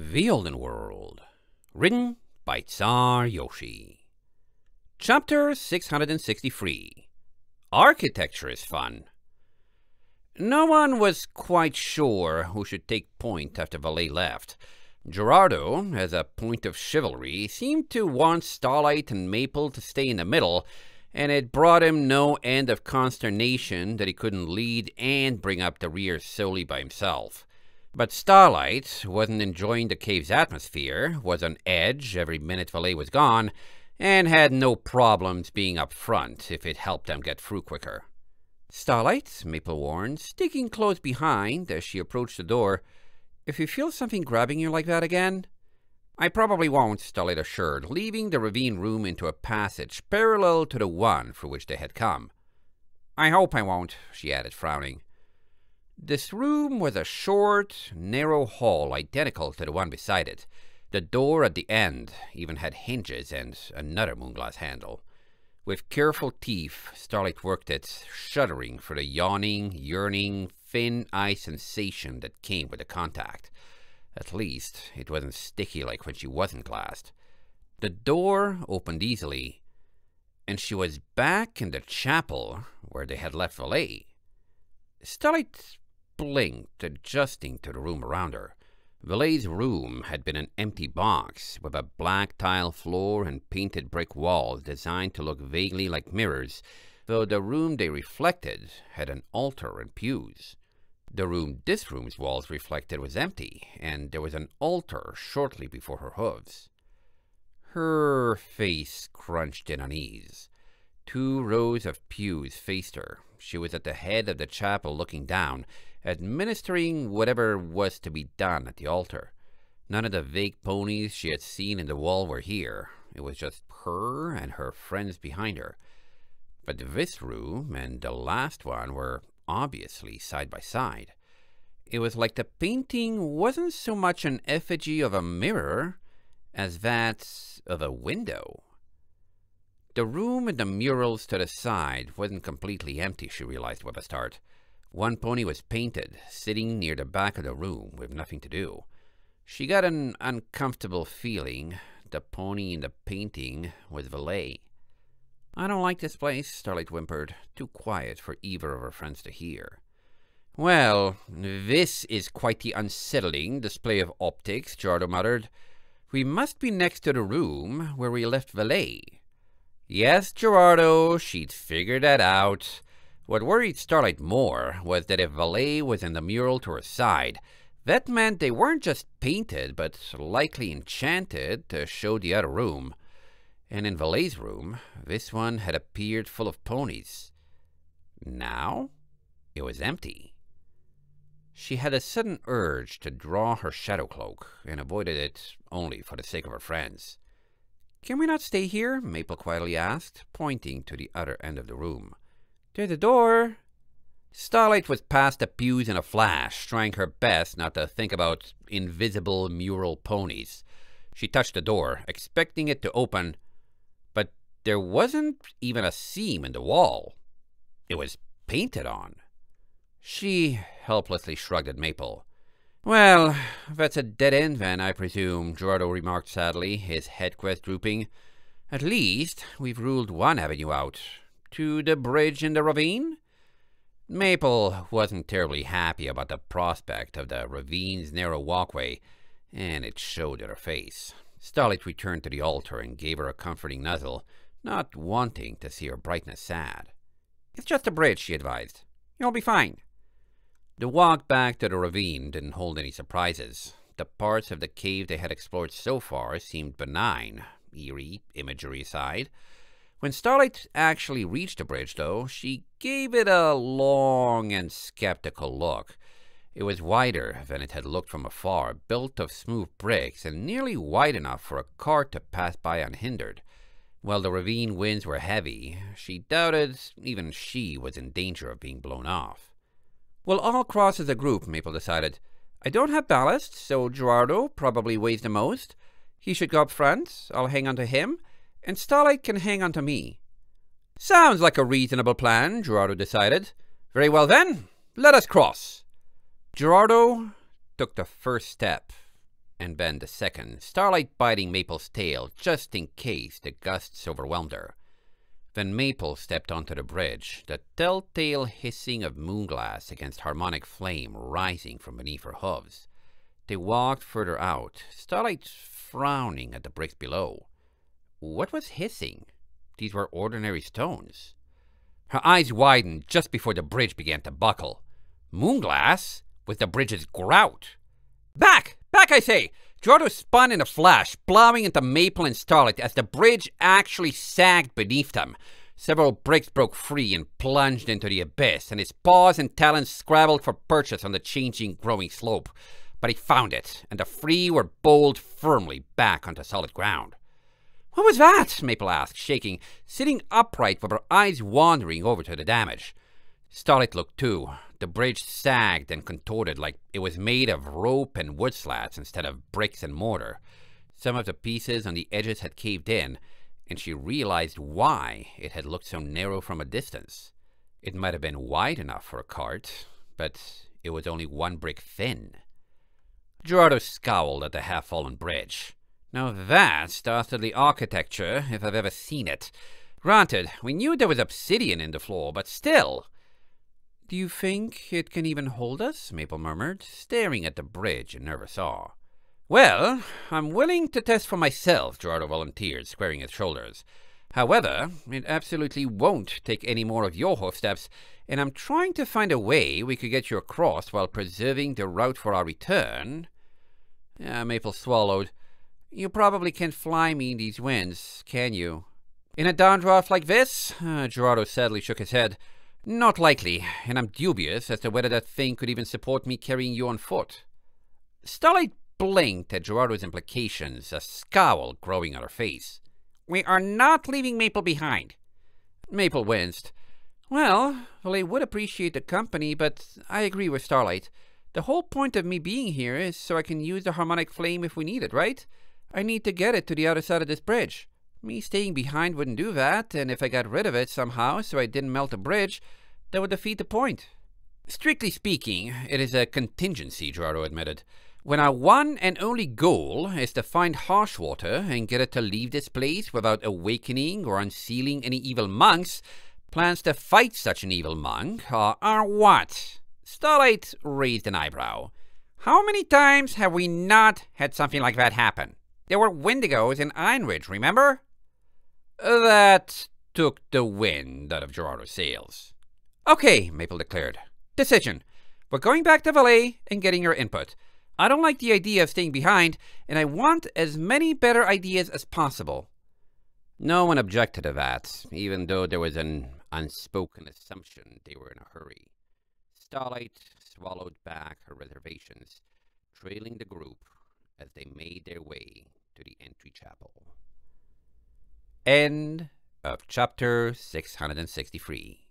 The Olden World, written by Czar Yoshi. Chapter 663 Architecture is Fun. No one was quite sure who should take point after Valet left. Gerardo, as a point of chivalry, seemed to want Starlight and Maple to stay in the middle, and it brought him no end of consternation that he couldn't lead and bring up the rear solely by himself. But Starlight wasn't enjoying the cave's atmosphere, was on edge every minute Valet was gone, and had no problems being up front if it helped them get through quicker. Starlight, Maple warned, sticking close behind as she approached the door. If you feel something grabbing you like that again... I probably won't, Starlight assured, leaving the ravine room into a passage parallel to the one for which they had come. I hope I won't, she added, frowning. This room was a short, narrow hall identical to the one beside it. The door at the end even had hinges and another moonglass handle. With careful teeth, Starlight worked it, shuddering for the yawning, yearning, thin eye sensation that came with the contact. At least, it wasn't sticky like when she wasn't glassed. The door opened easily, and she was back in the chapel where they had left Valet. Starlight blinked, adjusting to the room around her. Valet's room had been an empty box with a black tile floor and painted brick walls designed to look vaguely like mirrors, though the room they reflected had an altar and pews. The room this room's walls reflected was empty, and there was an altar shortly before her hooves. Her face crunched in unease. Two rows of pews faced her. She was at the head of the chapel looking down, administering whatever was to be done at the altar. None of the vague ponies she had seen in the wall were here. It was just her and her friends behind her. But this room and the last one were obviously side by side. It was like the painting wasn't so much an effigy of a mirror as that of a window. The room and the murals to the side wasn't completely empty, she realized with a start. One pony was painted, sitting near the back of the room with nothing to do. She got an uncomfortable feeling. The pony in the painting was Valet. I don't like this place, Starlight whimpered, too quiet for either of her friends to hear. Well, this is quite the unsettling display of optics, Gerardo muttered. We must be next to the room where we left Valet. Yes, Gerardo, she'd figured that out. What worried Starlight more was that if Valet was in the mural to her side, that meant they weren't just painted, but likely enchanted to show the other room. And in Valet's room, this one had appeared full of ponies. Now, it was empty. She had a sudden urge to draw her shadow cloak, and avoided it only for the sake of her friends. Can we not stay here? Maple quietly asked, pointing to the other end of the room. There's the door. Starlight was past the pews in a flash, trying her best not to think about invisible mural ponies. She touched the door, expecting it to open, but there wasn't even a seam in the wall. It was painted on. She helplessly shrugged at Maple. Well, that's a dead end then, I presume, Gerardo remarked sadly, his head quest drooping. At least we've ruled one avenue out. To the bridge in the ravine? Maple wasn't terribly happy about the prospect of the ravine's narrow walkway, and it showed in her face. Starlight returned to the altar and gave her a comforting nuzzle, not wanting to see her brightness sad. It's just a bridge, she advised. You'll be fine. The walk back to the ravine didn't hold any surprises. The parts of the cave they had explored so far seemed benign, eerie imagery aside. When Starlight actually reached the bridge, though, she gave it a long and skeptical look. It was wider than it had looked from afar, built of smooth bricks, and nearly wide enough for a cart to pass by unhindered. While the ravine winds were heavy, she doubted even she was in danger of being blown off. We'll all cross as a group, Maple decided. I don't have ballast, so Gerardo probably weighs the most. He should go up front. I'll hang on to him and Starlight can hang on to me. Sounds like a reasonable plan, Gerardo decided. Very well then, let us cross. Gerardo took the first step. and Ben the second, Starlight biting Maple's tail just in case the gusts overwhelmed her. Then Maple stepped onto the bridge, the telltale hissing of moonglass against harmonic flame rising from beneath her hooves. They walked further out, Starlight frowning at the bricks below. What was hissing? These were ordinary stones. Her eyes widened just before the bridge began to buckle. Moonglass was the bridge's grout. Back! Back, I say! Gerardo spun in a flash, plowing into Maple and Starlight as the bridge actually sagged beneath them. Several bricks broke free and plunged into the abyss, and his paws and talons scrabbled for purchase on the changing, growing slope. But he found it, and the three were bowled firmly back onto solid ground. What was that? Maple asked, shaking, sitting upright with her eyes wandering over to the damage. Starlight looked too. The bridge sagged and contorted like it was made of rope and wood slats instead of bricks and mortar. Some of the pieces on the edges had caved in, and she realized why it had looked so narrow from a distance. It might have been wide enough for a cart, but it was only one brick thin. Gerardo scowled at the half-fallen bridge. Now that's dastardly architecture, if I've ever seen it. Granted, we knew there was obsidian in the floor, but still... Do you think it can even hold us? Maple murmured, staring at the bridge in nervous awe. Well, I'm willing to test for myself, Gerardo volunteered, squaring his shoulders. However, it absolutely won't take any more of your hoofsteps, and I'm trying to find a way we could get you across while preserving the route for our return. Yeah, Maple swallowed. You probably can't fly me in these winds, can you? In a downdraft like this? Uh, Gerardo sadly shook his head. Not likely, and I'm dubious as to whether that thing could even support me carrying you on foot. Starlight blinked at Gerardo's implications, a scowl growing on her face. We are not leaving Maple behind. Maple winced. Well, well, I would appreciate the company, but I agree with Starlight. The whole point of me being here is so I can use the harmonic flame if we need it, right? I need to get it to the other side of this bridge. Me staying behind wouldn't do that, and if I got rid of it somehow so I didn't melt the bridge, that would defeat the point. Strictly speaking, it is a contingency, Gerardo admitted. When our one and only goal is to find Harshwater and get it to leave this place without awakening or unsealing any evil monks, plans to fight such an evil monk are, are what? Starlight raised an eyebrow. How many times have we not had something like that happen? There were Wendigos in Iron Ridge, remember? That took the wind out of Gerardo's sails. Okay, Maple declared. Decision. We're going back to Valet and getting your input. I don't like the idea of staying behind, and I want as many better ideas as possible. No one objected to that, even though there was an unspoken assumption they were in a hurry. Starlight swallowed back her reservations, trailing the group as they made their way to the entry chapel. End of chapter 663.